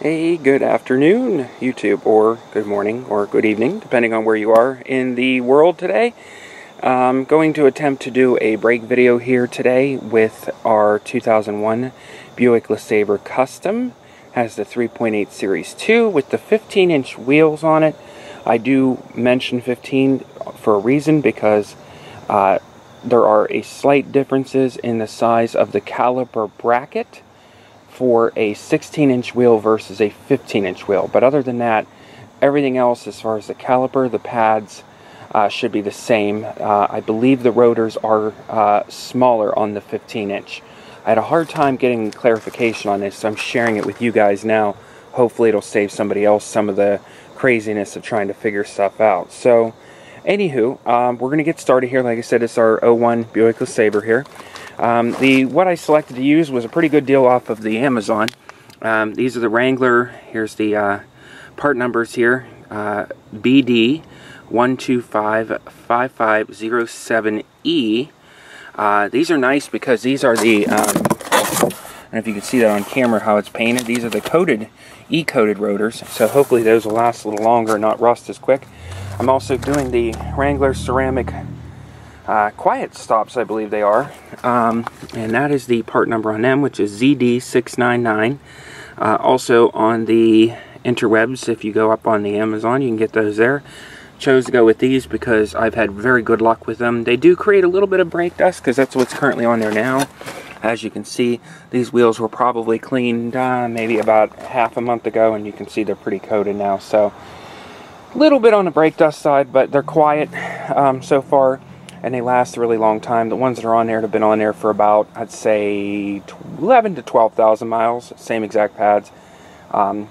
Hey, good afternoon, YouTube, or good morning, or good evening, depending on where you are in the world today. I'm going to attempt to do a brake video here today with our 2001 Buick LeSabre Custom. Has the 3.8 Series 2 with the 15-inch wheels on it. I do mention 15 for a reason because uh, there are a slight differences in the size of the caliper bracket for a 16 inch wheel versus a 15 inch wheel. But other than that, everything else as far as the caliper, the pads, uh, should be the same. Uh, I believe the rotors are uh, smaller on the 15 inch. I had a hard time getting clarification on this, so I'm sharing it with you guys now. Hopefully it'll save somebody else some of the craziness of trying to figure stuff out. So, anywho, um, we're going to get started here. Like I said, it's our 01 Buick LeSabre here. Um, the what I selected to use was a pretty good deal off of the Amazon. Um, these are the Wrangler. Here's the uh, part numbers here. Uh, BD 1255507E. Uh, these are nice because these are the, um, I don't know if you can see that on camera how it's painted. These are the coated, E-coated rotors. So hopefully those will last a little longer, not rust as quick. I'm also doing the Wrangler ceramic uh, quiet stops, I believe they are. Um, and that is the part number on them, which is ZD699. Uh, also on the interwebs, if you go up on the Amazon, you can get those there. Chose to go with these because I've had very good luck with them. They do create a little bit of brake dust because that's what's currently on there now. As you can see, these wheels were probably cleaned uh, maybe about half a month ago, and you can see they're pretty coated now. So, a little bit on the brake dust side, but they're quiet um, so far and they last a really long time. The ones that are on there have been on there for about, I'd say, 11 to 12,000 miles, same exact pads. Um,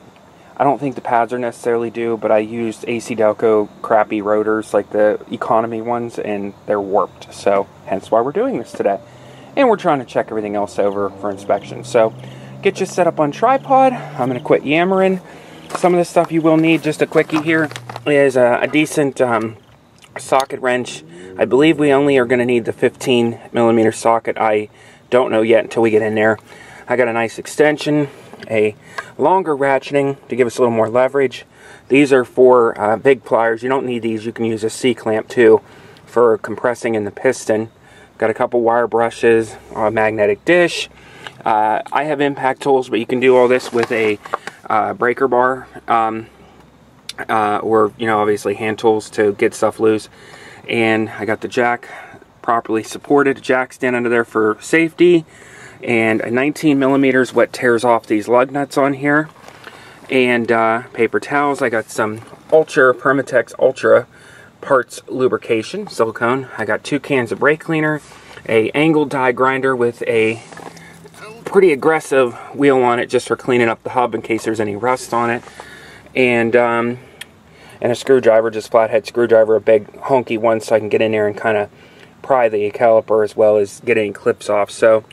I don't think the pads are necessarily due, but I used AC Delco crappy rotors, like the economy ones, and they're warped. So, hence why we're doing this today. And we're trying to check everything else over for inspection. So, get you set up on tripod. I'm going to quit yammering. Some of the stuff you will need, just a quickie here, is a, a decent um, socket wrench I believe we only are going to need the 15 millimeter socket. I don't know yet until we get in there. I got a nice extension, a longer ratcheting to give us a little more leverage. These are for uh, big pliers. You don't need these. You can use a C-clamp too for compressing in the piston. Got a couple wire brushes, a magnetic dish. Uh, I have impact tools, but you can do all this with a uh, breaker bar um, uh, or, you know, obviously hand tools to get stuff loose. And I got the jack properly supported. Jack stand under there for safety. And a 19 millimeters what tears off these lug nuts on here. And uh, paper towels. I got some Ultra Permatex Ultra parts lubrication silicone. I got two cans of brake cleaner a angled die grinder with a pretty aggressive wheel on it just for cleaning up the hub in case there's any rust on it and um, and a screwdriver, just flathead screwdriver, a big honky one so I can get in there and kind of pry the caliper as well as get any clips off. So,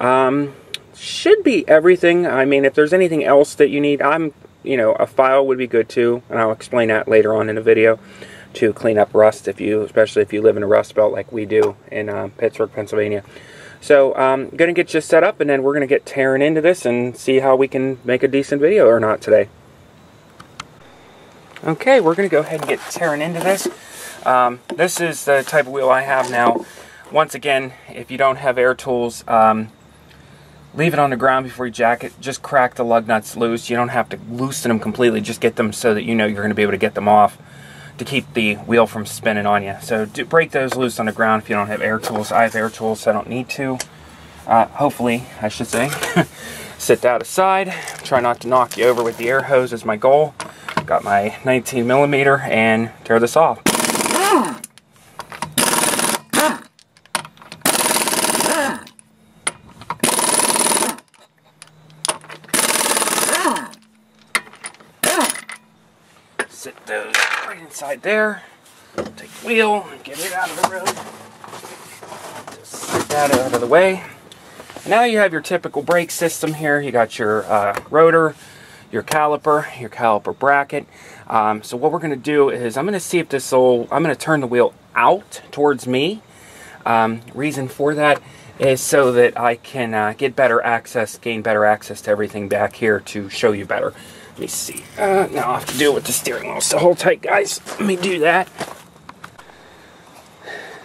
um, should be everything. I mean, if there's anything else that you need, I'm, you know, a file would be good too, and I'll explain that later on in a video to clean up rust if you, especially if you live in a rust belt like we do in uh, Pittsburgh, Pennsylvania. So I'm um, going to get you set up and then we're going to get tearing into this and see how we can make a decent video or not today. Okay, we're going to go ahead and get tearing into this. Um, this is the type of wheel I have now. Once again, if you don't have air tools, um, leave it on the ground before you jack it. Just crack the lug nuts loose. You don't have to loosen them completely. Just get them so that you know you're going to be able to get them off to keep the wheel from spinning on you. So do, break those loose on the ground if you don't have air tools. I have air tools, so I don't need to. Uh, hopefully, I should say. Sit that aside. Try not to knock you over with the air hose is my goal. Got my 19 millimeter and tear this off. Sit those right inside there. Take the wheel and get it out of the road. Just set that out of the way. Now you have your typical brake system here. You got your uh, rotor, your caliper, your caliper bracket. Um, so what we're going to do is I'm going to see if this will, I'm going to turn the wheel out towards me. Um, reason for that is so that I can uh, get better access, gain better access to everything back here to show you better. Let me see. Uh, now I have to deal with the steering wheel. So hold tight, guys. Let me do that.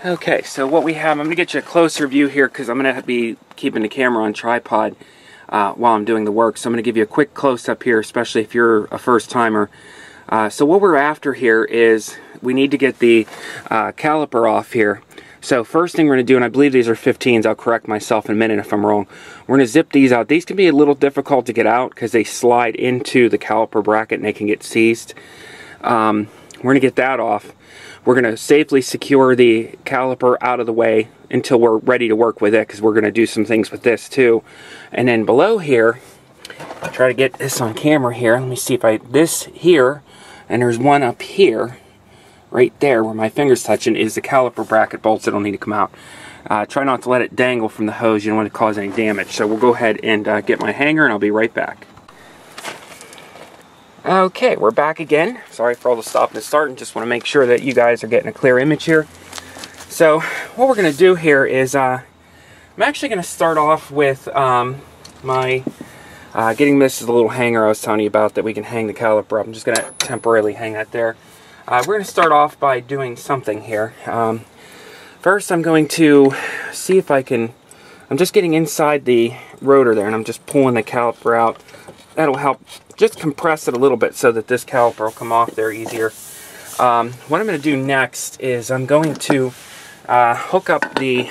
Okay, so what we have, I'm going to get you a closer view here because I'm going to be keeping the camera on tripod uh, while I'm doing the work. So I'm going to give you a quick close-up here, especially if you're a first-timer. Uh, so what we're after here is we need to get the uh, caliper off here. So first thing we're going to do, and I believe these are 15s, I'll correct myself in a minute if I'm wrong. We're going to zip these out. These can be a little difficult to get out because they slide into the caliper bracket and they can get seized. Um, we're going to get that off. We're going to safely secure the caliper out of the way until we're ready to work with it because we're going to do some things with this too. And then below here, I'll try to get this on camera here. Let me see if I, this here, and there's one up here right there where my finger's touching is the caliper bracket bolts that'll need to come out. Uh, try not to let it dangle from the hose. You don't want to cause any damage. So we'll go ahead and uh, get my hanger and I'll be right back. Okay, we're back again. Sorry for all the stop and start and just want to make sure that you guys are getting a clear image here. So what we're going to do here is uh, I'm actually going to start off with um, my uh, getting this is a little hanger I was telling you about that we can hang the caliper up. I'm just going to temporarily hang that there. Uh, we're going to start off by doing something here. Um, first, I'm going to see if I can... I'm just getting inside the rotor there, and I'm just pulling the caliper out. That'll help just compress it a little bit so that this caliper will come off there easier. Um, what I'm going to do next is I'm going to uh, hook up the...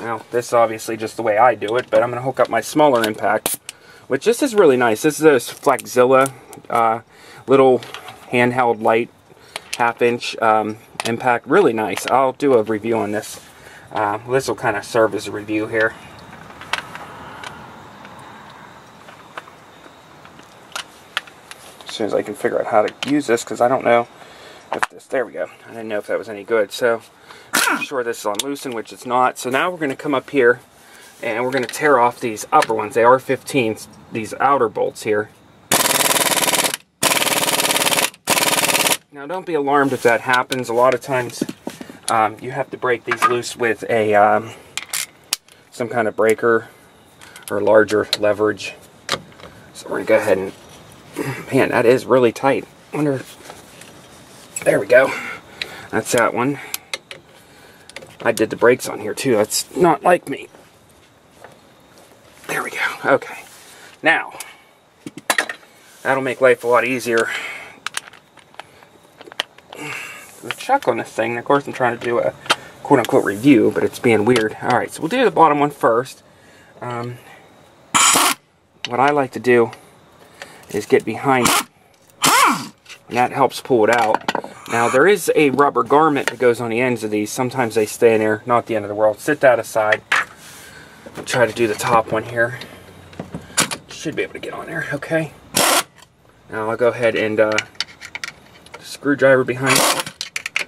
Well, this is obviously just the way I do it, but I'm going to hook up my smaller impact, which this is really nice. This is a Flexzilla uh, little handheld light half inch um, impact really nice I'll do a review on this uh, this will kind of serve as a review here soon as I can figure out how to use this because I don't know if this there we go I didn't know if that was any good so I'm sure this is on loosen which it's not so now we're going to come up here and we're going to tear off these upper ones they are 15s these outer bolts here Now don't be alarmed if that happens. A lot of times um, you have to break these loose with a um, some kind of breaker or larger leverage. So we're going to go ahead and... Man, that is really tight. wonder... There we go. That's that one. I did the brakes on here too. That's not like me. There we go. Okay. Now, that'll make life a lot easier the chuck on this thing. Of course, I'm trying to do a quote-unquote review, but it's being weird. All right, so we'll do the bottom one first. Um, what I like to do is get behind it, and that helps pull it out. Now, there is a rubber garment that goes on the ends of these. Sometimes they stay in there, not the end of the world. Sit that aside. I'll try to do the top one here. Should be able to get on there, okay? Now I'll go ahead and uh, screwdriver behind it.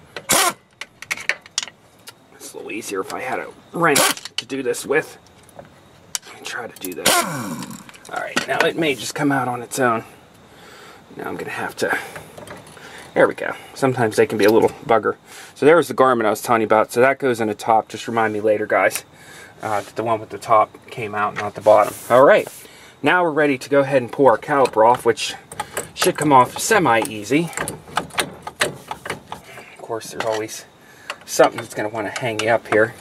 It's a little easier if I had a wrench to do this with. Let me try to do this. Alright, now it may just come out on its own. Now I'm going to have to... There we go. Sometimes they can be a little bugger. So there was the garment I was telling you about. So that goes in the top. Just remind me later, guys, uh, that the one with the top came out, not the bottom. Alright, now we're ready to go ahead and pull our caliper off, which should come off semi-easy. Of course, there's always something that's going to want to hang you up here.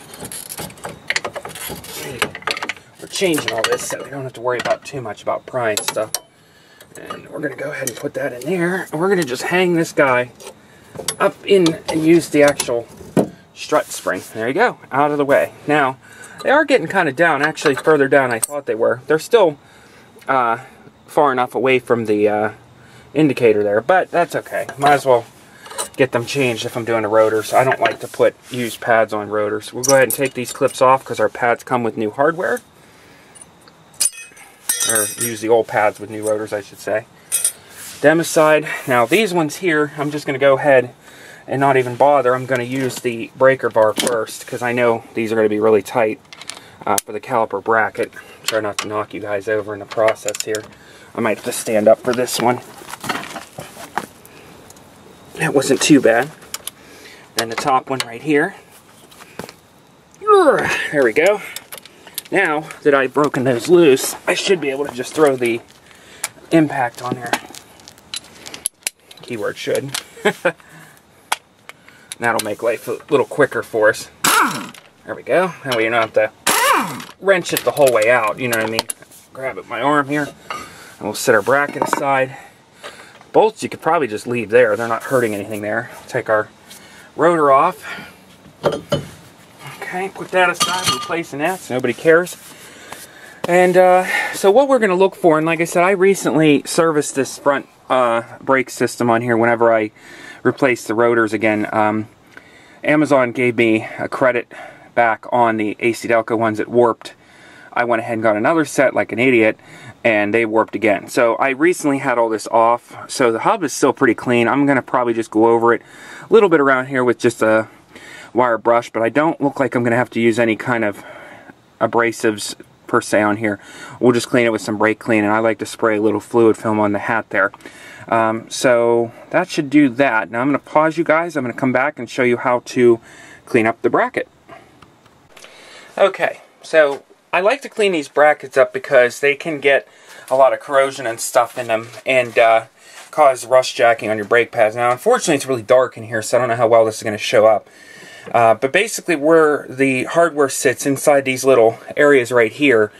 We're changing all this so we don't have to worry about too much about prying stuff. And we're going to go ahead and put that in there. And we're going to just hang this guy up in and use the actual strut spring. There you go, out of the way. Now, they are getting kind of down, actually further down I thought they were. They're still uh, far enough away from the uh, indicator there, but that's okay. Might as well get them changed if I'm doing a rotor. So I don't like to put used pads on rotors. We'll go ahead and take these clips off because our pads come with new hardware. Or use the old pads with new rotors, I should say. Democide. Now these ones here, I'm just going to go ahead and not even bother. I'm going to use the breaker bar first because I know these are going to be really tight uh, for the caliper bracket. Try not to knock you guys over in the process here. I might have to stand up for this one. That wasn't too bad. Then the top one right here. There we go. Now that I've broken those loose, I should be able to just throw the impact on there. Keyword should. That'll make life a little quicker for us. There we go. That way you don't have to wrench it the whole way out, you know what I mean? Grab it my arm here, and we'll set our bracket aside. Bolts you could probably just leave there. They're not hurting anything there. Take our rotor off. Okay, put that aside, replacing that so nobody cares. And uh, so what we're going to look for, and like I said, I recently serviced this front uh, brake system on here whenever I replaced the rotors again. Um, Amazon gave me a credit back on the AC Delco ones that warped. I went ahead and got another set like an idiot and they warped again. So I recently had all this off. So the hub is still pretty clean. I'm going to probably just go over it a little bit around here with just a wire brush, but I don't look like I'm going to have to use any kind of abrasives per se on here. We'll just clean it with some brake clean, and I like to spray a little fluid film on the hat there. Um, so that should do that. Now I'm going to pause you guys. I'm going to come back and show you how to clean up the bracket. Okay, so I like to clean these brackets up because they can get a lot of corrosion and stuff in them and uh, cause rust jacking on your brake pads. Now, unfortunately, it's really dark in here, so I don't know how well this is going to show up. Uh, but basically, where the hardware sits inside these little areas right here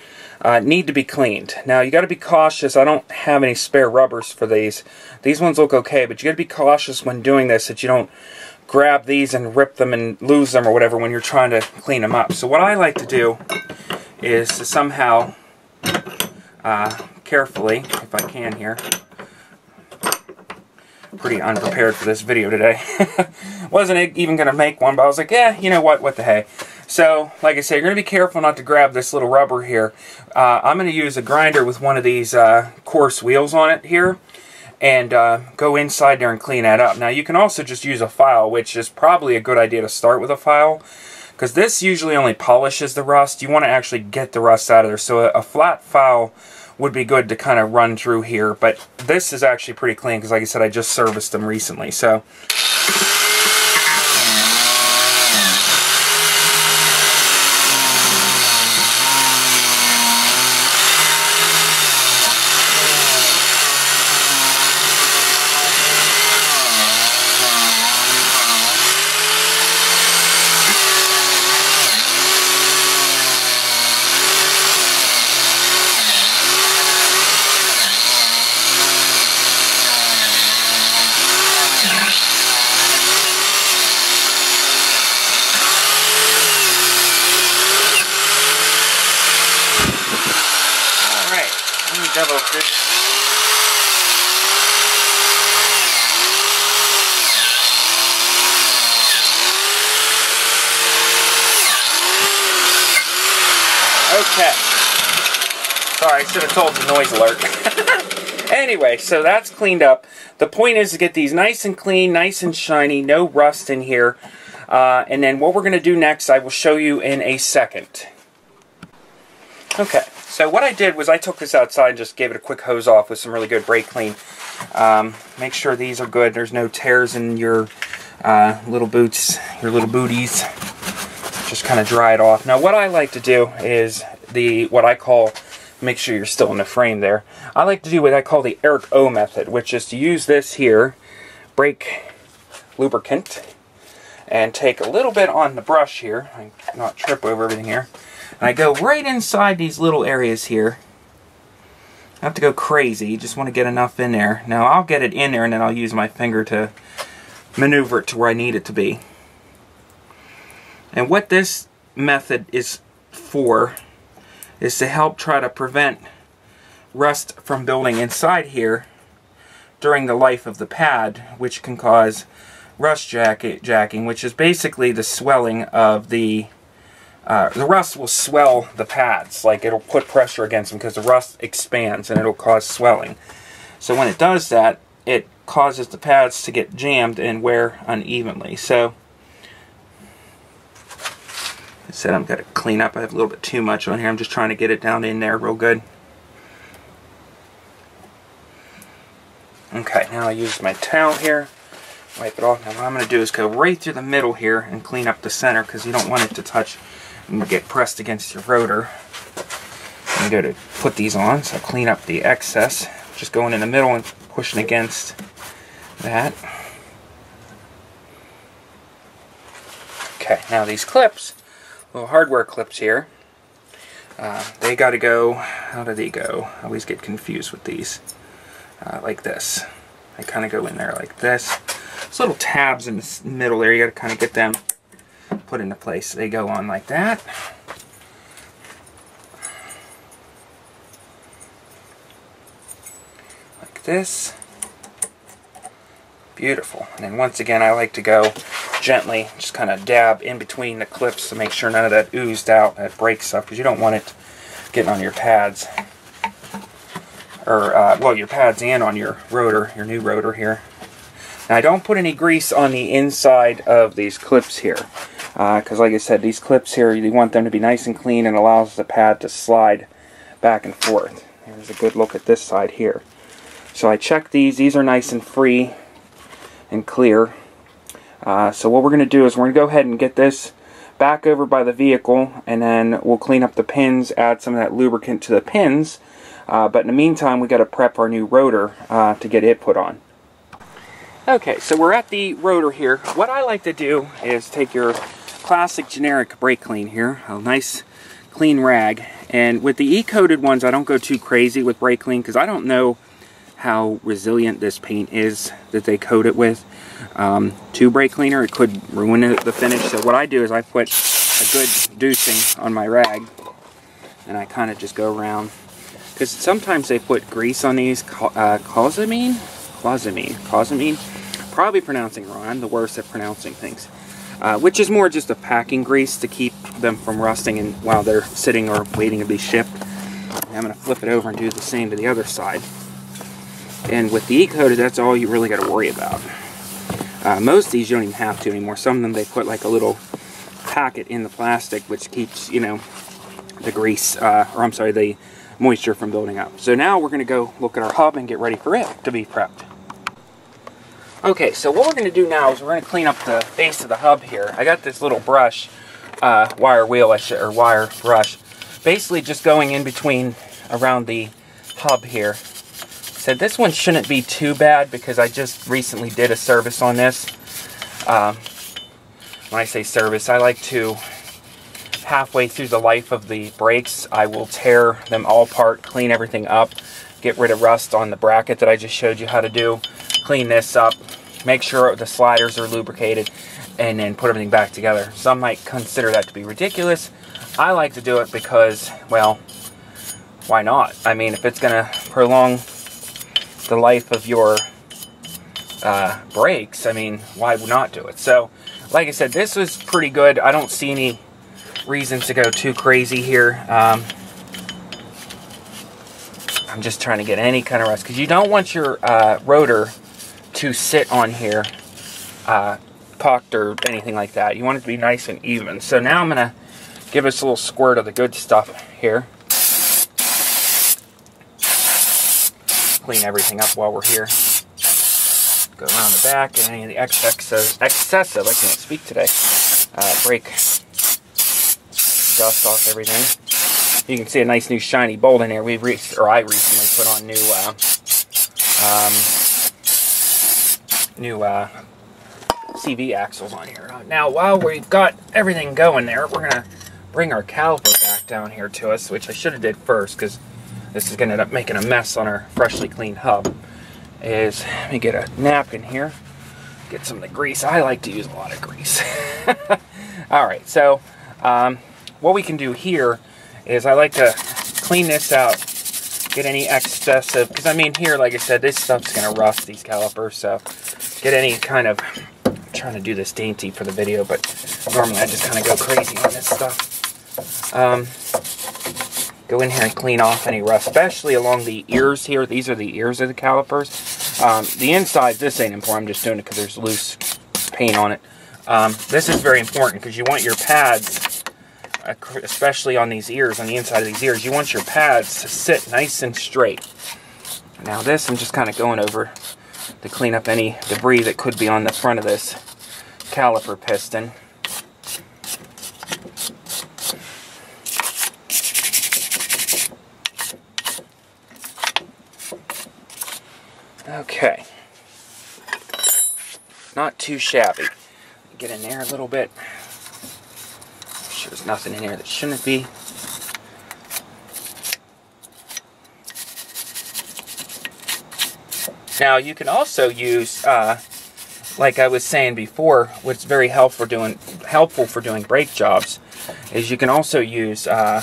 uh, need to be cleaned. Now, you got to be cautious. I don't have any spare rubbers for these. These ones look okay, but you got to be cautious when doing this that you don't grab these and rip them and lose them or whatever when you're trying to clean them up. So what I like to do is to somehow, uh, carefully, if I can here, pretty unprepared for this video today. Wasn't even going to make one, but I was like, yeah, you know what, what the hey. So, like I said, you're going to be careful not to grab this little rubber here. Uh, I'm going to use a grinder with one of these uh, coarse wheels on it here and uh, go inside there and clean that up. Now you can also just use a file, which is probably a good idea to start with a file because this usually only polishes the rust. You want to actually get the rust out of there. So a, a flat file would be good to kind of run through here, but this is actually pretty clean because like I said, I just serviced them recently. So. double good. Okay. Sorry, I should have told the noise alert. anyway, so that's cleaned up. The point is to get these nice and clean, nice and shiny, no rust in here. Uh, and then what we're going to do next, I will show you in a second. Okay, so what I did was I took this outside and just gave it a quick hose off with some really good brake clean. Um, make sure these are good. There's no tears in your uh, little boots, your little booties. Just kind of dry it off. Now what I like to do is the what I call, make sure you're still in the frame there. I like to do what I call the Eric O method, which is to use this here, brake lubricant, and take a little bit on the brush here, I not trip over everything here, and I go right inside these little areas here. I have to go crazy. You just want to get enough in there. Now I'll get it in there and then I'll use my finger to maneuver it to where I need it to be. And what this method is for is to help try to prevent rust from building inside here during the life of the pad, which can cause rust jacket jacking, which is basically the swelling of the uh, the rust will swell the pads, like it'll put pressure against them because the rust expands and it'll cause swelling. So when it does that, it causes the pads to get jammed and wear unevenly. So, I said I'm going to clean up. I have a little bit too much on here. I'm just trying to get it down in there real good. Okay, now I use my towel here wipe it off. Now what I'm going to do is go right through the middle here and clean up the center because you don't want it to touch and get pressed against your rotor. You go to put these on, so clean up the excess. Just going in the middle and pushing against that. Okay, now these clips, little hardware clips here, uh, they got to go, how do they go? I always get confused with these. Uh, like this. They kind of go in there like this. There's little tabs in the middle there, you got to kind of get them put into place. They go on like that. Like this. Beautiful. And then once again, I like to go gently, just kind of dab in between the clips to make sure none of that oozed out, that breaks up because you don't want it getting on your pads. Or, uh, well, your pads and on your rotor, your new rotor here. Now, I don't put any grease on the inside of these clips here, because uh, like I said, these clips here, you want them to be nice and clean and allows the pad to slide back and forth. Here's a good look at this side here. So I check these. These are nice and free and clear. Uh, so what we're going to do is we're going to go ahead and get this back over by the vehicle and then we'll clean up the pins, add some of that lubricant to the pins. Uh, but in the meantime, we got to prep our new rotor uh, to get it put on. Okay, so we're at the rotor here. What I like to do is take your classic generic brake clean here, a nice clean rag. And with the E-coated ones, I don't go too crazy with brake clean because I don't know how resilient this paint is that they coat it with. Um, brake cleaner, it could ruin the finish. So what I do is I put a good deucing on my rag and I kind of just go around. Because sometimes they put grease on these, uh, closamine? Closamine. Closamine? Probably pronouncing wrong. I'm the worst at pronouncing things. Uh, which is more just a packing grease to keep them from rusting and while they're sitting or waiting to be shipped. I'm going to flip it over and do the same to the other side. And with the E-coated, that's all you really got to worry about. Uh, most of these you don't even have to anymore. Some of them they put like a little packet in the plastic which keeps, you know, the grease, uh, or I'm sorry, the moisture from building up. So now we're going to go look at our hub and get ready for it to be prepped. Okay, so what we're going to do now is we're going to clean up the base of the hub here. I got this little brush, uh, wire wheel, or wire brush, basically just going in between around the hub here said this one shouldn't be too bad because I just recently did a service on this. Um, when I say service, I like to halfway through the life of the brakes, I will tear them all apart, clean everything up, get rid of rust on the bracket that I just showed you how to do, clean this up, make sure the sliders are lubricated, and then put everything back together. Some might consider that to be ridiculous. I like to do it because, well, why not? I mean, if it's going to prolong the life of your uh, brakes, I mean, why not do it? So, like I said, this was pretty good. I don't see any reason to go too crazy here. Um, I'm just trying to get any kind of rust because you don't want your uh, rotor to sit on here uh, or anything like that. You want it to be nice and even. So now I'm going to give us a little squirt of the good stuff here. Clean everything up while we're here. Go around the back and any of the excessive, excessive I can't speak today, uh, dust off everything. You can see a nice new shiny bolt in here. We re or I recently put on new uh, um, new uh, CV axles on here. Now, while we've got everything going there, we're gonna bring our caliper back down here to us, which I should have did first because this is going to end up making a mess on our freshly cleaned hub, is let me get a napkin here, get some of the grease. I like to use a lot of grease. All right, so um, what we can do here is I like to clean this out, get any excessive, because I mean here, like I said, this stuff's going to rust these calipers, so get any kind of, I'm trying to do this dainty for the video, but normally I just kind of go crazy on this stuff. Um, go in here and clean off any rust, especially along the ears here. These are the ears of the calipers. Um, the inside, this ain't important. I'm just doing it because there's loose paint on it. Um, this is very important because you want your pads, especially on these ears, on the inside of these ears, you want your pads to sit nice and straight. Now this, I'm just kind of going over to clean up any debris that could be on the front of this caliper piston. Okay. Not too shabby. Get in there a little bit. Sure there's nothing in here that shouldn't be. Now you can also use, uh, like I was saying before, what's very helpful doing helpful for doing brake jobs is you can also use uh,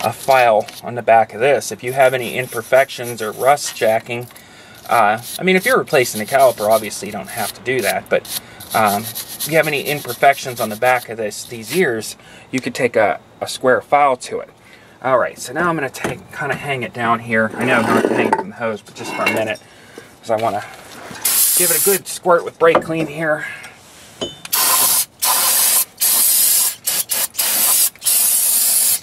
a file on the back of this. If you have any imperfections or rust jacking, uh, I mean, if you're replacing the caliper, obviously you don't have to do that, but um, if you have any imperfections on the back of this these ears, you could take a, a square file to it. All right, so now I'm going to take kind of hang it down here. I know I'm not to hang it from the hose, but just for a minute, because I want to give it a good squirt with brake clean here.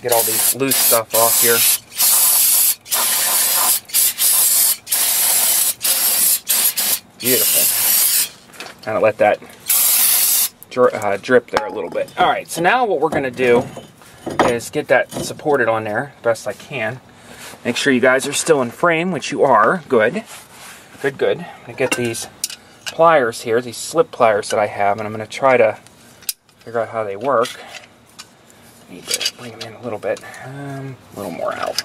Get all these loose stuff off here. Beautiful. Kind of let that dri uh, drip there a little bit. All right, so now what we're going to do is get that supported on there best I can. Make sure you guys are still in frame, which you are. Good. Good, good. I'm to get these pliers here, these slip pliers that I have, and I'm going to try to figure out how they work. Need to bring them in a little bit, um, a little more out.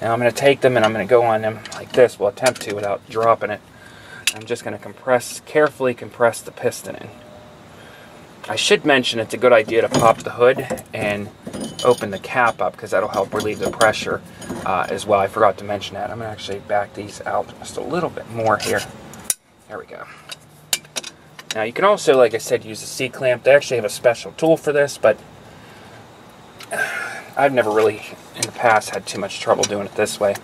Now I'm going to take them and I'm going to go on them like this. We'll attempt to without dropping it. I'm just going to compress, carefully compress the piston in. I should mention it's a good idea to pop the hood and open the cap up because that'll help relieve the pressure uh, as well. I forgot to mention that. I'm going to actually back these out just a little bit more here. There we go. Now you can also, like I said, use a C-clamp. They actually have a special tool for this, but I've never really, in the past, had too much trouble doing it this way.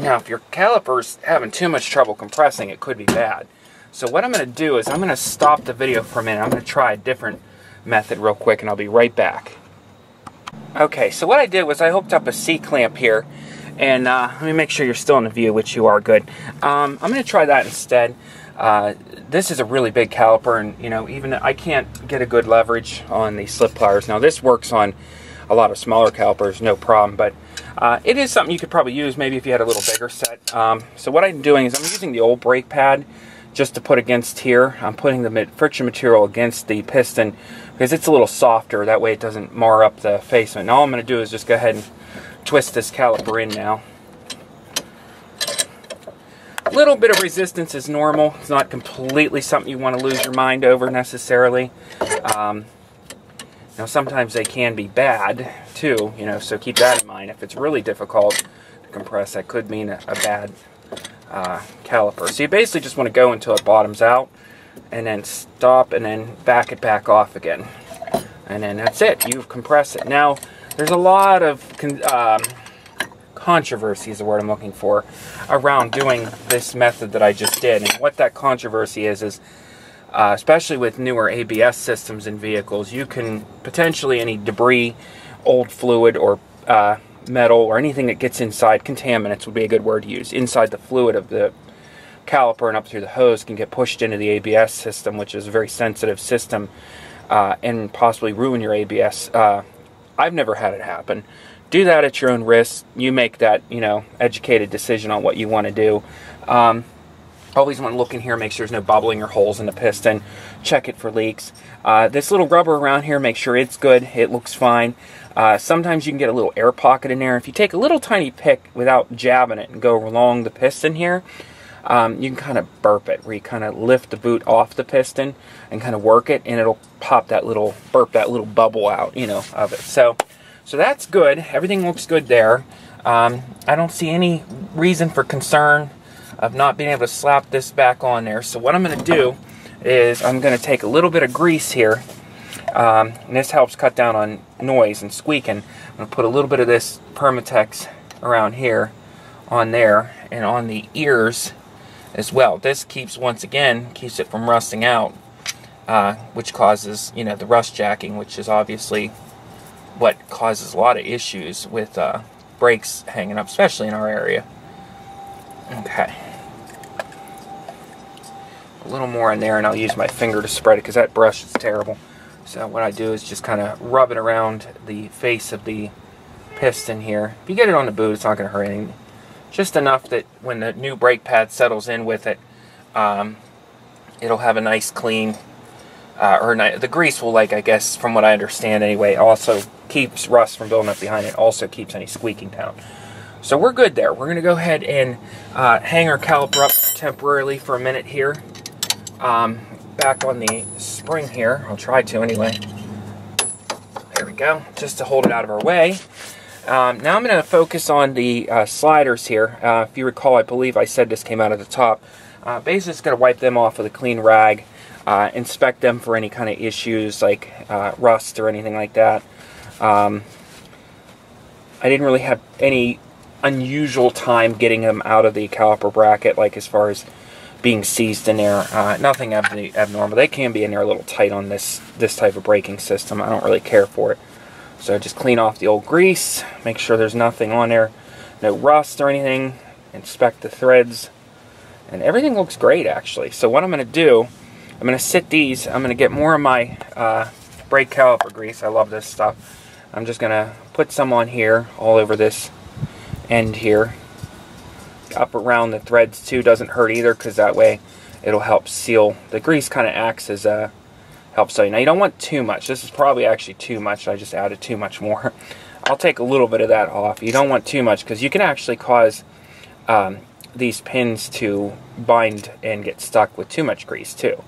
Now, if your caliper's having too much trouble compressing, it could be bad. So what I'm going to do is I'm going to stop the video for a minute. I'm going to try a different method real quick, and I'll be right back. Okay, so what I did was I hooked up a C-clamp here, and uh, let me make sure you're still in the view, which you are good. Um, I'm going to try that instead. Uh, this is a really big caliper, and you know, even I can't get a good leverage on the slip pliers. Now, this works on a lot of smaller calipers, no problem, but uh, it is something you could probably use maybe if you had a little bigger set. Um, so what I'm doing is I'm using the old brake pad just to put against here. I'm putting the friction material against the piston because it's a little softer. That way it doesn't mar up the facement. And all I'm going to do is just go ahead and twist this caliper in now. A little bit of resistance is normal. It's not completely something you want to lose your mind over necessarily. Um, now sometimes they can be bad too, you know, so keep that in mind. If it's really difficult to compress, that could mean a, a bad uh, caliper. So you basically just want to go until it bottoms out and then stop and then back it back off again. And then that's it. You've compressed it. Now, there's a lot of um, controversy is the word I'm looking for around doing this method that I just did. And what that controversy is, is uh, especially with newer ABS systems in vehicles, you can potentially any debris, old fluid, or uh, metal, or anything that gets inside, contaminants would be a good word to use, inside the fluid of the caliper and up through the hose can get pushed into the ABS system, which is a very sensitive system, uh, and possibly ruin your ABS. Uh, I've never had it happen. Do that at your own risk. You make that, you know, educated decision on what you want to do. Um, Always want to look in here, make sure there's no bubbling or holes in the piston. Check it for leaks. Uh, this little rubber around here, make sure it's good. It looks fine. Uh, sometimes you can get a little air pocket in there. If you take a little tiny pick without jabbing it and go along the piston here, um, you can kind of burp it, where you kind of lift the boot off the piston and kind of work it, and it'll pop that little, burp that little bubble out, you know, of it. So, so that's good. Everything looks good there. Um, I don't see any reason for concern of not being able to slap this back on there. So what I'm going to do is I'm going to take a little bit of grease here, um, and this helps cut down on noise and squeaking. I'm going to put a little bit of this Permatex around here on there and on the ears as well. This keeps, once again, keeps it from rusting out, uh, which causes, you know, the rust jacking, which is obviously what causes a lot of issues with uh, brakes hanging up, especially in our area. Okay a little more in there and I'll use my finger to spread it because that brush is terrible. So what I do is just kind of rub it around the face of the piston here. If you get it on the boot, it's not going to hurt anything. Just enough that when the new brake pad settles in with it, um, it'll have a nice clean, uh, or the grease will like, I guess, from what I understand anyway, also keeps rust from building up behind it, also keeps any squeaking down. So we're good there. We're going to go ahead and uh, hang our caliper up temporarily for a minute here. Um, back on the spring here. I'll try to anyway. There we go, just to hold it out of our way. Um, now I'm going to focus on the uh, sliders here. Uh, if you recall, I believe I said this came out of the top. Uh, basically, just going to wipe them off with a clean rag, uh, inspect them for any kind of issues like uh, rust or anything like that. Um, I didn't really have any unusual time getting them out of the caliper bracket, like as far as being seized in there. Uh, nothing ab abnormal. They can be in there a little tight on this this type of braking system. I don't really care for it. So just clean off the old grease, make sure there's nothing on there, no rust or anything, inspect the threads, and everything looks great actually. So what I'm going to do, I'm going to sit these, I'm going to get more of my uh, brake caliper grease. I love this stuff. I'm just going to put some on here, all over this end here. Up around the threads too doesn't hurt either because that way it'll help seal. The grease kind of acts as a help seal. Now you don't want too much. This is probably actually too much. I just added too much more. I'll take a little bit of that off. You don't want too much because you can actually cause um, these pins to bind and get stuck with too much grease too.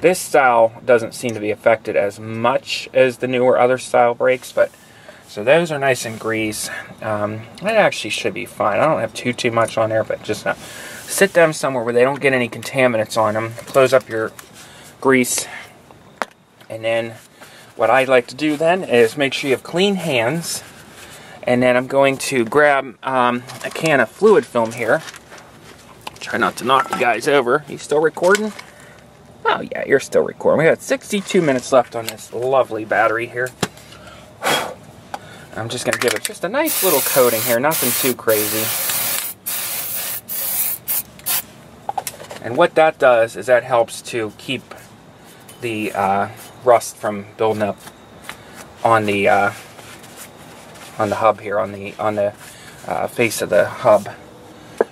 This style doesn't seem to be affected as much as the newer other style brakes, but so those are nice and greased. Um, that actually should be fine. I don't have too, too much on there, but just uh, sit them somewhere where they don't get any contaminants on them. Close up your grease. And then what I'd like to do then is make sure you have clean hands. And then I'm going to grab um, a can of fluid film here. Try not to knock you guys over. You still recording? Oh yeah, you're still recording. We got 62 minutes left on this lovely battery here. I'm just going to give it just a nice little coating here, nothing too crazy. And what that does is that helps to keep the uh, rust from building up on the uh, on the hub here, on the on the uh, face of the hub.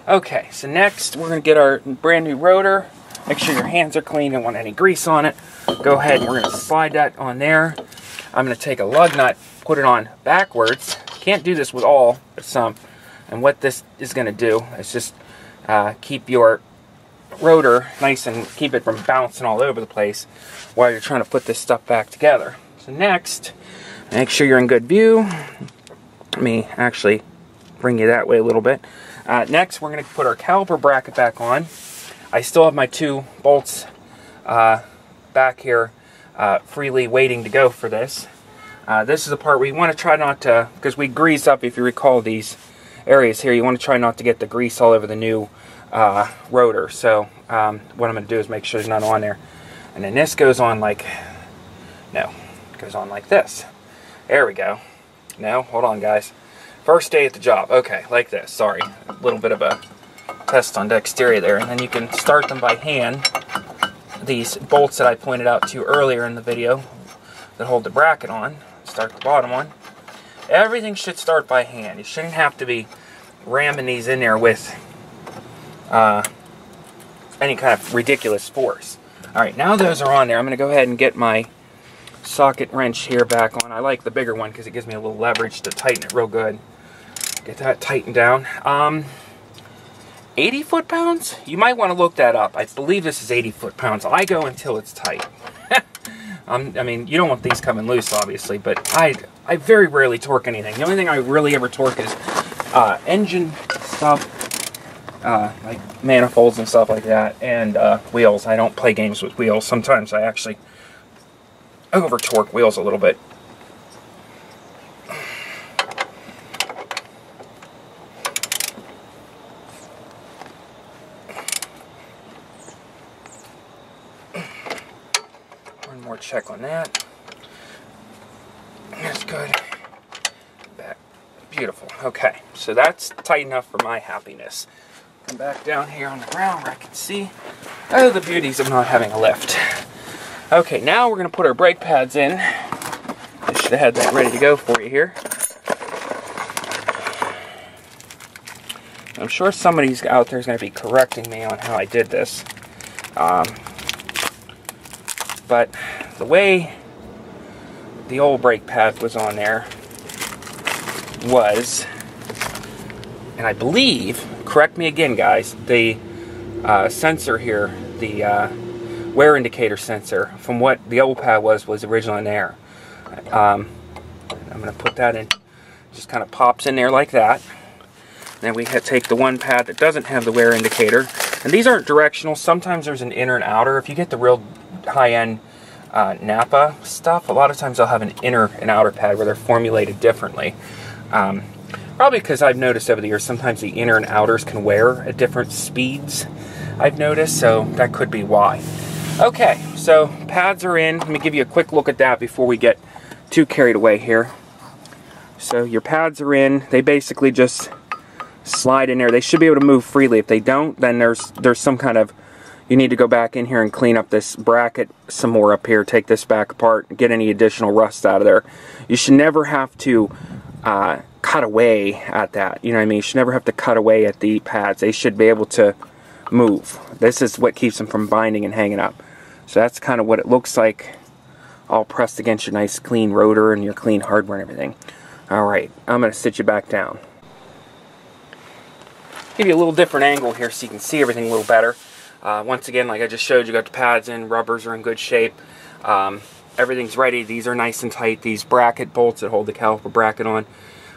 Okay, so next we're going to get our brand new rotor. Make sure your hands are clean, don't want any grease on it. Go ahead and we're going to slide that on there. I'm going to take a lug nut put it on backwards. Can't do this with all, but some. And what this is going to do is just uh, keep your rotor nice and keep it from bouncing all over the place while you're trying to put this stuff back together. So next, make sure you're in good view. Let me actually bring you that way a little bit. Uh, next, we're going to put our caliper bracket back on. I still have my two bolts uh, back here uh, freely waiting to go for this. Uh, this is the part where you want to try not to, because we grease up, if you recall these areas here, you want to try not to get the grease all over the new uh, rotor. So um, what I'm going to do is make sure there's none on there. And then this goes on like, no, goes on like this. There we go. No, hold on guys. First day at the job. Okay, like this. Sorry, a little bit of a test on dexterity there. And then you can start them by hand. These bolts that I pointed out to you earlier in the video that hold the bracket on start the bottom one. Everything should start by hand. You shouldn't have to be ramming these in there with uh, any kind of ridiculous force. Alright, now those are on there, I'm going to go ahead and get my socket wrench here back on. I like the bigger one because it gives me a little leverage to tighten it real good. Get that tightened down. Um, 80 foot-pounds? You might want to look that up. I believe this is 80 foot-pounds. I go until it's tight. Um, I mean, you don't want these coming loose, obviously, but I, I very rarely torque anything. The only thing I really ever torque is uh, engine stuff, uh, like manifolds and stuff like that, and uh, wheels. I don't play games with wheels. Sometimes I actually over torque wheels a little bit. Check on that. That's good. Back. Beautiful. Okay, so that's tight enough for my happiness. Come back down here on the ground where I can see oh, the beauties of not having a lift. Okay, now we're going to put our brake pads in. I should have had that ready to go for you here. I'm sure somebody's out there is going to be correcting me on how I did this. Um, but the way the old brake pad was on there was, and I believe, correct me again, guys, the uh, sensor here, the uh, wear indicator sensor, from what the old pad was, was originally in there. Um, I'm going to put that in, just kind of pops in there like that. Then we take the one pad that doesn't have the wear indicator. And these aren't directional. Sometimes there's an inner and outer. If you get the real high-end uh, Napa stuff, a lot of times they'll have an inner and outer pad where they're formulated differently. Um, probably because I've noticed over the years sometimes the inner and outers can wear at different speeds. I've noticed, so that could be why. Okay, so pads are in. Let me give you a quick look at that before we get too carried away here. So your pads are in. They basically just slide in there. They should be able to move freely. If they don't, then there's there's some kind of you need to go back in here and clean up this bracket some more up here. Take this back apart, get any additional rust out of there. You should never have to uh, cut away at that. You know what I mean? You should never have to cut away at the pads. They should be able to move. This is what keeps them from binding and hanging up. So that's kind of what it looks like all pressed against your nice clean rotor and your clean hardware and everything. Alright, I'm going to sit you back down. Give you a little different angle here so you can see everything a little better. Uh, once again, like I just showed you, got the pads in, rubbers are in good shape. Um, everything's ready. These are nice and tight. These bracket bolts that hold the caliper bracket on.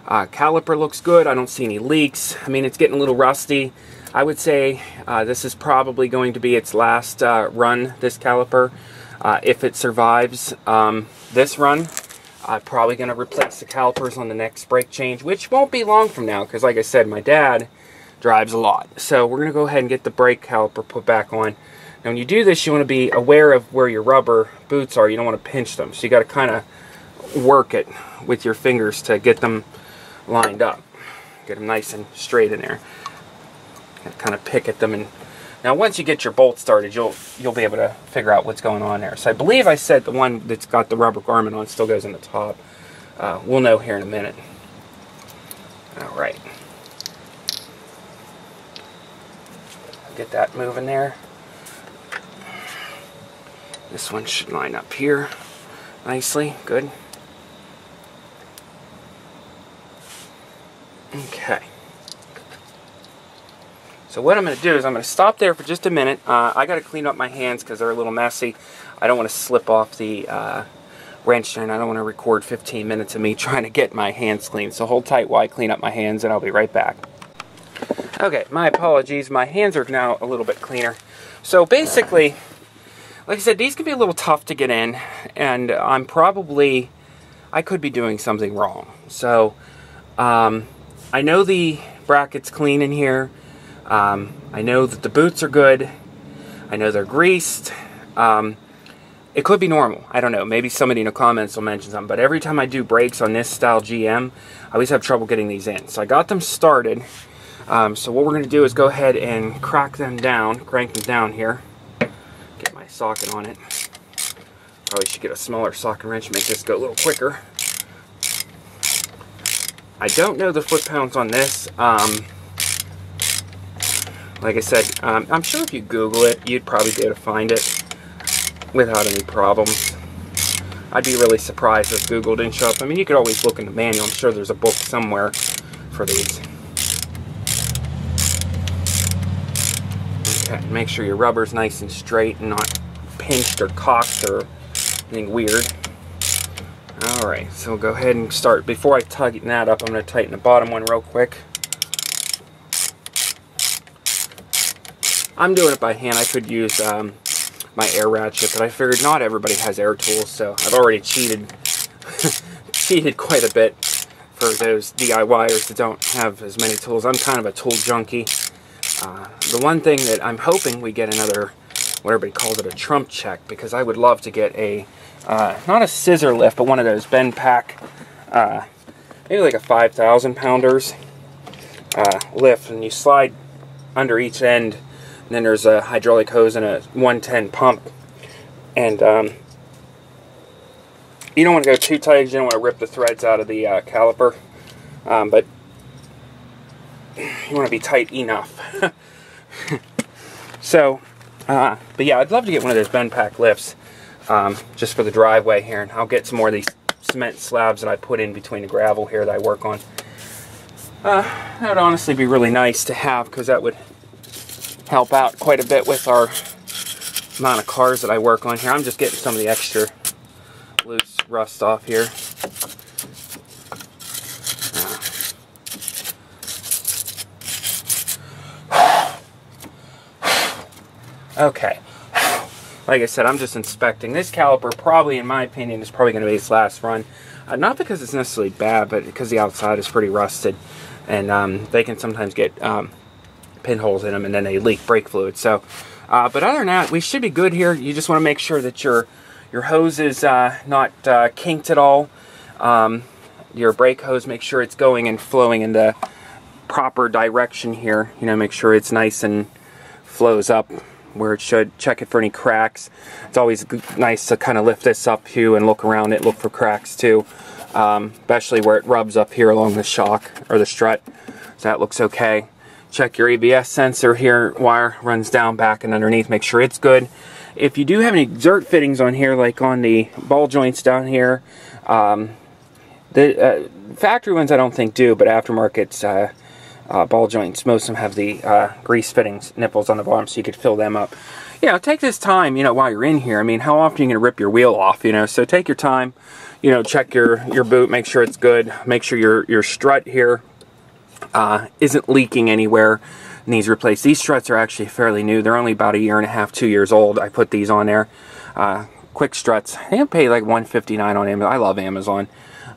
Uh, caliper looks good. I don't see any leaks. I mean, it's getting a little rusty. I would say uh, this is probably going to be its last uh, run, this caliper. Uh, if it survives um, this run, I'm probably going to replace the calipers on the next brake change, which won't be long from now, because like I said, my dad drives a lot. So we're going to go ahead and get the brake caliper put back on. Now when you do this, you want to be aware of where your rubber boots are. You don't want to pinch them. So you got to kind of work it with your fingers to get them lined up. Get them nice and straight in there. Kind of pick at them and now once you get your bolt started you'll you'll be able to figure out what's going on there. So I believe I said the one that's got the rubber grommet on still goes in the top. Uh, we'll know here in a minute. Alright. Get that moving there. This one should line up here nicely. Good. Okay. So what I'm going to do is I'm going to stop there for just a minute. Uh, I got to clean up my hands because they're a little messy. I don't want to slip off the uh, wrench and I don't want to record 15 minutes of me trying to get my hands clean. So hold tight while I clean up my hands and I'll be right back. Okay, my apologies. My hands are now a little bit cleaner. So basically, like I said, these can be a little tough to get in and I'm probably, I could be doing something wrong. So, um, I know the bracket's clean in here. Um, I know that the boots are good. I know they're greased. Um, it could be normal. I don't know. Maybe somebody in the comments will mention something. But every time I do brakes on this style GM, I always have trouble getting these in. So I got them started. Um, so what we're going to do is go ahead and crack them down, crank them down here. Get my socket on it. Probably should get a smaller socket wrench, make this go a little quicker. I don't know the foot pounds on this. Um, like I said, um, I'm sure if you Google it, you'd probably be able to find it without any problems. I'd be really surprised if Google didn't show up. I mean, you could always look in the manual. I'm sure there's a book somewhere for these. Okay, make sure your rubber's nice and straight and not pinched or cocked or anything weird. Alright, so go ahead and start. Before I tighten that up, I'm going to tighten the bottom one real quick. I'm doing it by hand. I could use um, my air ratchet, but I figured not everybody has air tools, so I've already cheated cheated quite a bit for those DIYers that don't have as many tools. I'm kind of a tool junkie. Uh, the one thing that I'm hoping we get another, what everybody calls it, a trump check, because I would love to get a, uh, not a scissor lift, but one of those BendPak, uh, maybe like a 5,000 pounders uh, lift, and you slide under each end and then there's a hydraulic hose and a 110 pump. And um, you don't want to go too tight you don't want to rip the threads out of the uh, caliper. Um, but you want to be tight enough. so, uh, but yeah, I'd love to get one of those BendPak lifts um, just for the driveway here, and I'll get some more of these cement slabs that I put in between the gravel here that I work on. Uh, that would honestly be really nice to have because that would help out quite a bit with our amount of cars that I work on here. I'm just getting some of the extra loose rust off here. Okay. Like I said, I'm just inspecting. This caliper probably, in my opinion, is probably going to be its last run. Uh, not because it's necessarily bad, but because the outside is pretty rusted. And um, they can sometimes get um, pinholes in them and then they leak brake fluid. So, uh, but other than that, we should be good here. You just want to make sure that your your hose is uh, not uh, kinked at all. Um, your brake hose, make sure it's going and flowing in the proper direction here. You know, make sure it's nice and flows up where it should. Check it for any cracks. It's always nice to kind of lift this up too and look around it, look for cracks too, um, especially where it rubs up here along the shock or the strut. So that looks okay. Check your ABS sensor here. Wire runs down, back, and underneath. Make sure it's good. If you do have any zerk fittings on here, like on the ball joints down here, um, the uh, factory ones I don't think do, but aftermarkets, uh, uh, ball joints. Most of them have the uh, grease fittings nipples on the bottom so you could fill them up. You know, take this time, you know, while you're in here. I mean, how often are you going to rip your wheel off, you know? So take your time, you know, check your, your boot, make sure it's good. Make sure your, your strut here uh, not leaking anywhere needs replaced. These struts are actually fairly new. They're only about a year and a half, two years old. I put these on there. Uh, quick struts. I paid like 159 on Amazon. I love Amazon.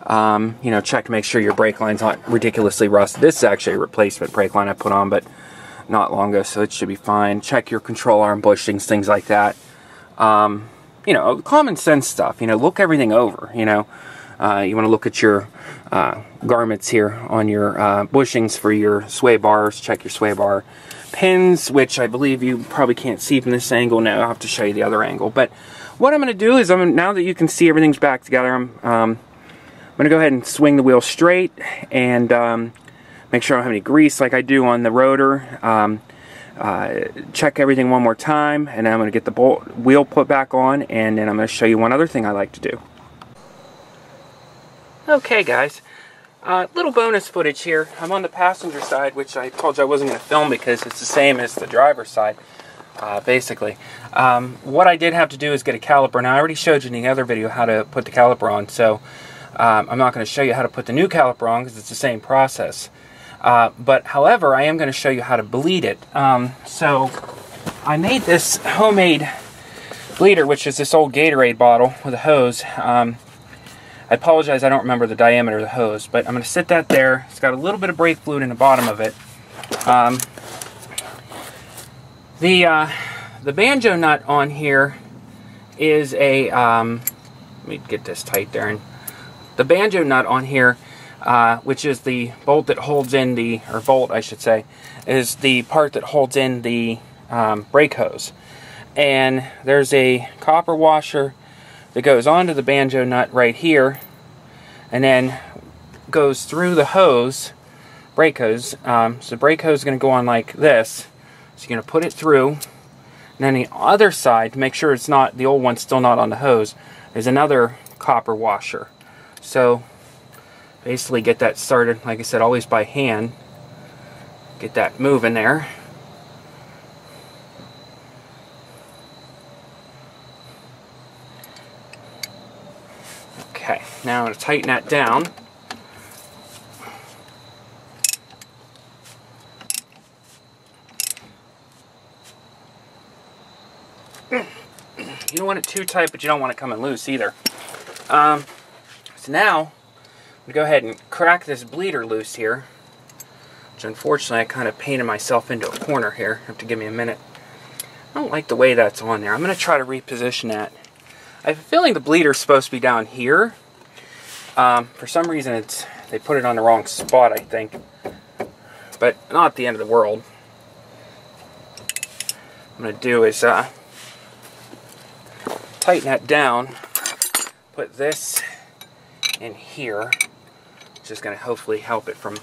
Um, you know, check to make sure your brake line's not ridiculously rusted. This is actually a replacement brake line I put on, but not long ago, so it should be fine. Check your control arm bushings, things like that. Um, you know, common sense stuff. You know, look everything over. You know, uh, you want to look at your uh, grommets here on your uh, bushings for your sway bars. Check your sway bar pins, which I believe you probably can't see from this angle. Now I'll have to show you the other angle. But what I'm going to do is, I'm now that you can see everything's back together, I'm um, going to go ahead and swing the wheel straight and um, make sure I don't have any grease like I do on the rotor. Um, uh, check everything one more time and I'm going to get the bolt, wheel put back on and then I'm going to show you one other thing I like to do. Okay guys, uh, little bonus footage here. I'm on the passenger side which I told you I wasn't going to film because it's the same as the driver's side. Uh, basically. Um, what I did have to do is get a caliper. Now, I already showed you in the other video how to put the caliper on, so um, I'm not going to show you how to put the new caliper on because it's the same process. Uh, but however, I am going to show you how to bleed it. Um, so I made this homemade bleeder, which is this old Gatorade bottle with a hose. Um, I apologize, I don't remember the diameter of the hose, but I'm going to sit that there. It's got a little bit of brake fluid in the bottom of it. Um, the uh, the banjo nut on here is a um, let me get this tight there and the banjo nut on here, uh, which is the bolt that holds in the, or bolt I should say, is the part that holds in the um, brake hose. And there's a copper washer that goes onto the banjo nut right here, and then goes through the hose, brake hose. Um, so the brake hose is going to go on like this. So you're going to put it through, and then the other side, to make sure it's not, the old one's still not on the hose, there's another copper washer. So basically get that started, like I said, always by hand. Get that moving there. Okay, now I'm going to tighten that down. You don't want it too tight, but you don't want it coming loose either. Um, so now, I'm going to go ahead and crack this bleeder loose here. Which unfortunately I kind of painted myself into a corner here. Have to give me a minute. I don't like the way that's on there. I'm going to try to reposition that. I have a feeling the bleeder's supposed to be down here. Um, for some reason it's they put it on the wrong spot, I think. But not the end of the world. What I'm going to do is uh, tighten that down. Put this in here, It's just going to hopefully help it from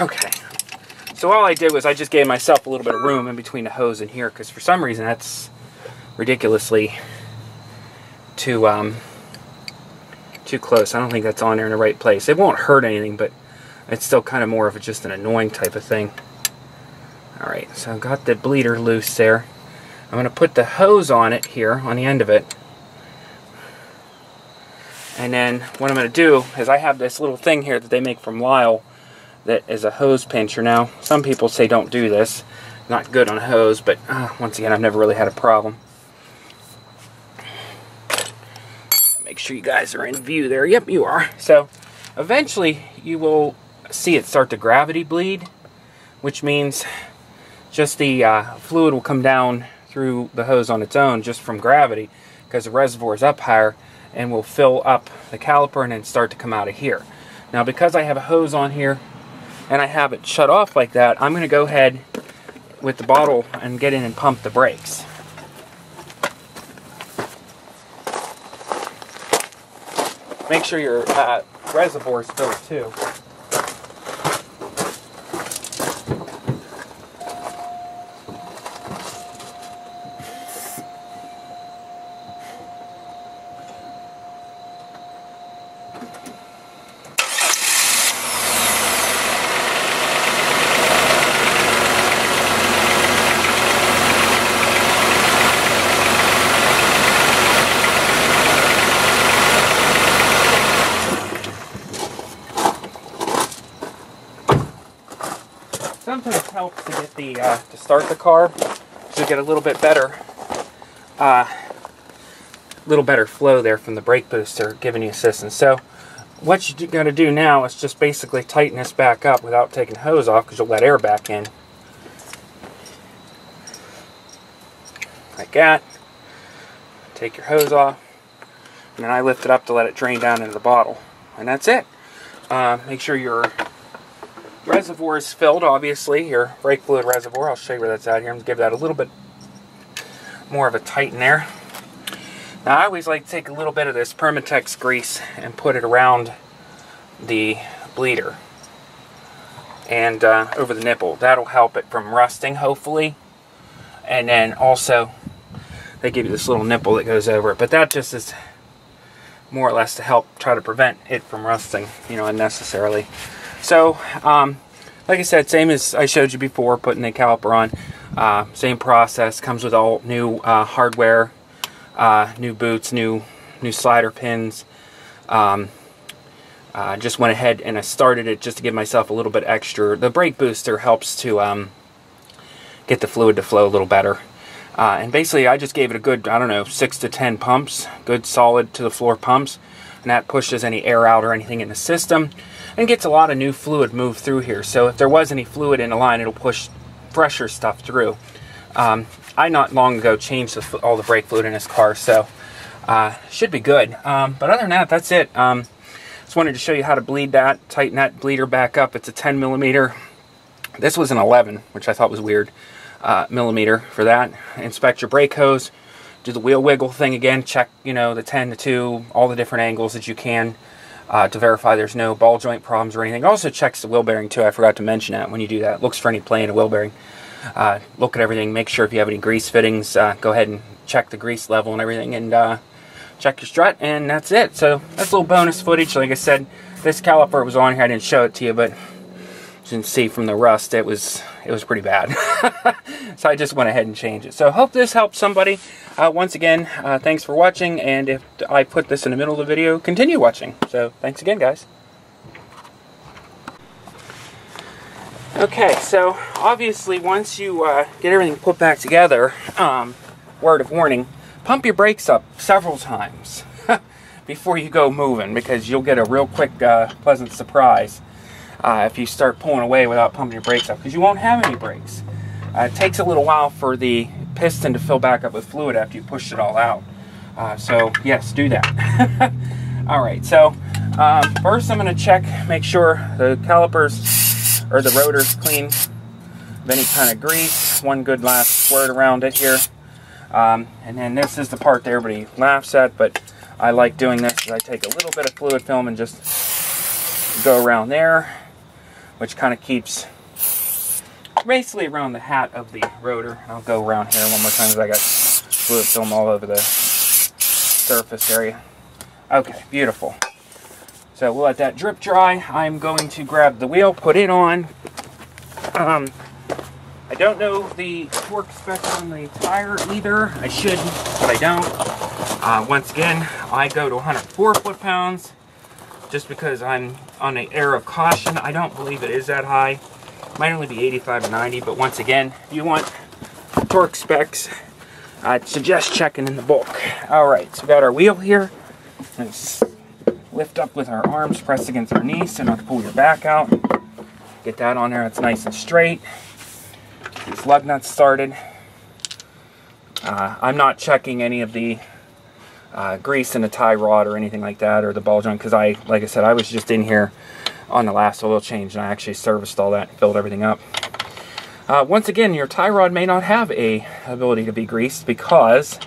Okay. So all I did was I just gave myself a little bit of room in between the hose and here because for some reason that's ridiculously too um, too close. I don't think that's on there in the right place. It won't hurt anything, but it's still kind of more of a, just an annoying type of thing. Alright, so I've got the bleeder loose there. I'm going to put the hose on it here, on the end of it. And then what I'm going to do is I have this little thing here that they make from Lisle that is a hose pincher. Now, some people say don't do this. Not good on a hose, but uh, once again, I've never really had a problem. Make sure you guys are in view there. Yep, you are. So, eventually, you will see it start to gravity bleed, which means just the uh, fluid will come down through the hose on its own just from gravity because the reservoir is up higher and will fill up the caliper and then start to come out of here. Now because I have a hose on here and I have it shut off like that, I'm going to go ahead with the bottle and get in and pump the brakes. Make sure your uh, reservoir is filled too. sometimes helps to get the uh, to start the car to get a little bit better uh, little better flow there from the brake booster giving you assistance. So what you're going to do now is just basically tighten this back up without taking hose off because you'll let air back in. Like that. Take your hose off and then I lift it up to let it drain down into the bottle and that's it. Uh, make sure your reservoir is filled, obviously, your brake fluid reservoir. I'll show you where that's at here. I'm going to give that a little bit more of a tighten there. Now, I always like to take a little bit of this Permatex grease and put it around the bleeder and uh, over the nipple. That'll help it from rusting, hopefully. And then also, they give you this little nipple that goes over it. But that just is more or less to help try to prevent it from rusting, you know, unnecessarily. So, um, like I said, same as I showed you before, putting the caliper on. Uh, same process, comes with all new uh, hardware, uh, new boots, new new slider pins. Um, uh, just went ahead and I started it just to give myself a little bit extra. The brake booster helps to um, get the fluid to flow a little better. Uh, and basically, I just gave it a good, I don't know, 6 to 10 pumps, good solid to the floor pumps. And that pushes any air out or anything in the system and gets a lot of new fluid moved through here. So if there was any fluid in the line, it'll push fresher stuff through. Um, I not long ago changed the, all the brake fluid in this car, so uh, should be good. Um, but other than that, that's it. Um, just wanted to show you how to bleed that, tighten that bleeder back up. It's a 10 millimeter. This was an 11, which I thought was weird, uh, millimeter for that. Inspect your brake hose, do the wheel wiggle thing again, check, you know, the 10 to 2, all the different angles that you can uh, to verify there's no ball joint problems or anything. Also checks the wheel bearing too. I forgot to mention that when you do that. Looks for any play in a wheel bearing. Uh, look at everything. Make sure if you have any grease fittings, uh, go ahead and check the grease level and everything, and uh, check your strut. And that's it. So that's a little bonus footage. Like I said, this caliper was on here. I didn't show it to you, but you can see from the rust, it was it was pretty bad. so I just went ahead and changed it. So hope this helps somebody. Uh, once again, uh, thanks for watching, and if I put this in the middle of the video, continue watching. So thanks again, guys. Okay, so obviously once you uh, get everything put back together, um, word of warning, pump your brakes up several times before you go moving because you'll get a real quick uh, pleasant surprise uh, if you start pulling away without pumping your brakes up because you won't have any brakes. Uh, it takes a little while for the piston to fill back up with fluid after you push it all out. Uh, so yes, do that. all right, so um, first I'm going to check, make sure the calipers or the rotor's clean of any kind of grease. One good last squirt around it here. Um, and then this is the part that everybody laughs at, but I like doing this. I take a little bit of fluid film and just go around there. Which kind of keeps basically around the hat of the rotor. I'll go around here one more time because I got fluid film all over the surface area. Okay, beautiful. So we'll let that drip dry. I'm going to grab the wheel, put it on. Um, I don't know the torque specs on the tire either. I should, but I don't. Uh, once again, I go to 104 foot-pounds just because I'm on the err of caution. I don't believe it is that high. It Might only be 85 or 90, but once again, if you want torque specs, I'd suggest checking in the book. All right, so we got our wheel here. Let's lift up with our arms pressed against our knees so not to pull your back out. Get that on there, it's nice and straight. These lug nuts started. Uh, I'm not checking any of the uh, grease in the tie rod or anything like that or the ball joint because I, like I said, I was just in here on the last oil change and I actually serviced all that and filled everything up. Uh, once again, your tie rod may not have a ability to be greased because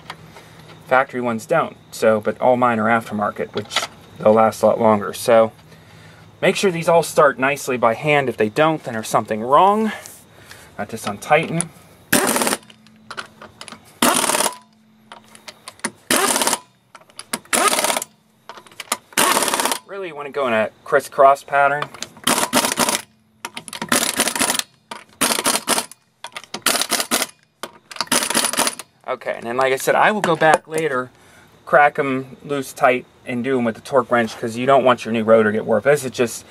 factory ones don't. So, but all mine are aftermarket, which they'll last a lot longer. So, make sure these all start nicely by hand. If they don't, then there's something wrong. Got this on Tighten. Really, you want to go in a crisscross pattern. Okay, and then like I said, I will go back later, crack them loose tight, and do them with the torque wrench because you don't want your new rotor to get warped. This is just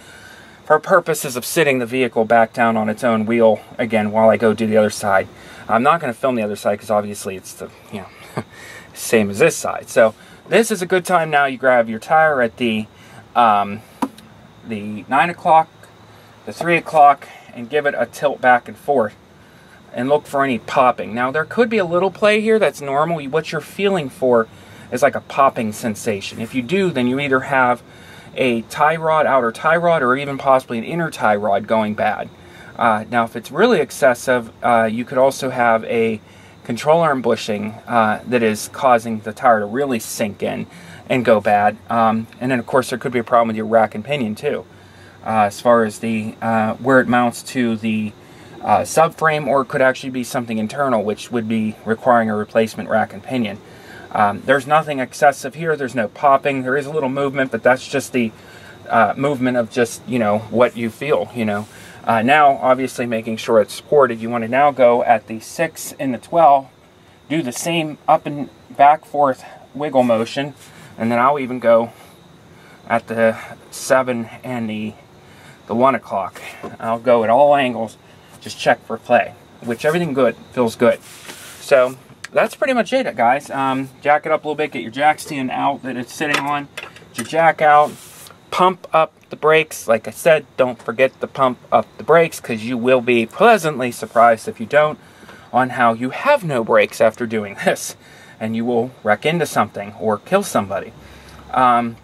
for purposes of sitting the vehicle back down on its own wheel again while I go do the other side. I'm not going to film the other side because obviously it's the you know same as this side. So this is a good time now. You grab your tire at the um, the nine o'clock, the three o'clock, and give it a tilt back and forth and look for any popping. Now there could be a little play here that's normal. What you're feeling for is like a popping sensation. If you do, then you either have a tie rod, outer tie rod, or even possibly an inner tie rod going bad. Uh, now if it's really excessive, uh, you could also have a control arm bushing uh, that is causing the tire to really sink in and go bad. Um, and then of course there could be a problem with your rack and pinion too. Uh, as far as the uh, where it mounts to the uh, subframe or it could actually be something internal which would be requiring a replacement rack and pinion. Um, there's nothing excessive here, there's no popping, there is a little movement but that's just the uh, movement of just, you know, what you feel, you know. Uh, now, obviously making sure it's supported, you want to now go at the 6 and the 12, do the same up and back forth wiggle motion, and then I'll even go at the 7 and the, the 1 o'clock. I'll go at all angles just check for play, which everything good feels good. So that's pretty much it, guys. Um, jack it up a little bit, get your jack stand out that it's sitting on, get your jack out, pump up the brakes. Like I said, don't forget to pump up the brakes because you will be pleasantly surprised if you don't on how you have no brakes after doing this and you will wreck into something or kill somebody. Um,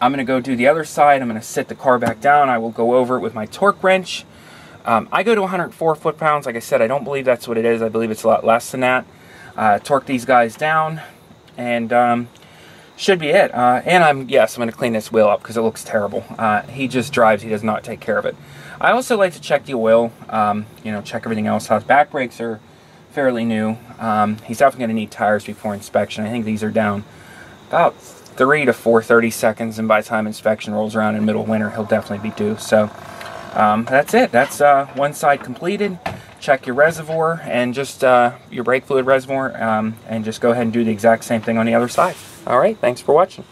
I'm going to go do the other side. I'm going to sit the car back down. I will go over it with my torque wrench um, I go to 104 foot-pounds. Like I said, I don't believe that's what it is. I believe it's a lot less than that. Uh, torque these guys down, and um, should be it. Uh, and I'm, yes, I'm going to clean this wheel up because it looks terrible. Uh, he just drives. He does not take care of it. I also like to check the oil, um, you know, check everything else. His back brakes are fairly new. Um, he's definitely going to need tires before inspection. I think these are down about 3 to 430 seconds, and by the time inspection rolls around in middle winter, he'll definitely be due. So um, that's it. That's uh, one side completed. Check your reservoir and just uh, your brake fluid reservoir um, and just go ahead and do the exact same thing on the other side. All right, thanks for watching.